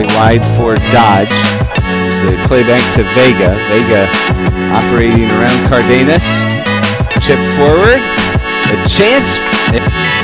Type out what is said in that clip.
wide for Dodge. The they play back to Vega. Vega operating around Cardenas. Chip forward. A chance.